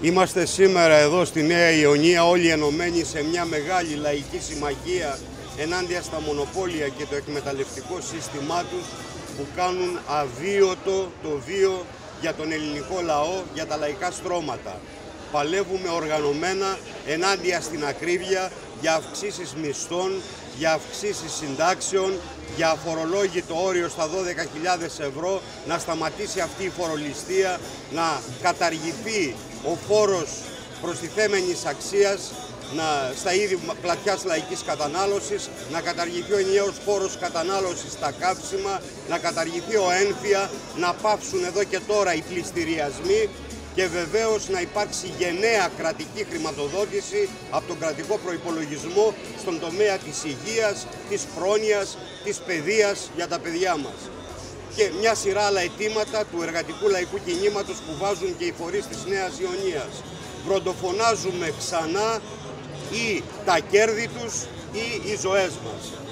Είμαστε σήμερα εδώ στη Νέα Ιωνία όλοι ενωμένοι σε μια μεγάλη λαϊκή συμμαχία ενάντια στα μονοπόλια και το εκμεταλλευτικό σύστημά τους που κάνουν αβίωτο το βίο για τον ελληνικό λαό, για τα λαϊκά στρώματα. Παλεύουμε οργανωμένα ενάντια στην ακρίβεια για αυξήσεις μισθών, για αυξήσεις συντάξεων, για αφορολόγητο όριο στα 12.000 ευρώ, να σταματήσει αυτή η φορολιστία, να καταργηθεί ο φόρος προστιθέμενης αξίας να, στα είδη πλατιάς λαϊκής κατανάλωσης, να καταργηθεί ο ενιαίος φόρος κατανάλωσης στα κάψιμα, να καταργηθεί ο ένφια, να πάψουν εδώ και τώρα οι πληστηριασμοί και βεβαίως να υπάρξει γενναία κρατική χρηματοδότηση από τον κρατικό προϋπολογισμό στον τομέα της υγείας, της πρόνοιας, της παιδείας για τα παιδιά μας. Και μια σειρά άλλα αιτήματα του εργατικού λαϊκού κινήματος που βάζουν και οι φορείς της Νέας Ιωνίας. Βροντοφωνάζουμε ξανά ή τα κέρδη τους ή οι ζωές μας.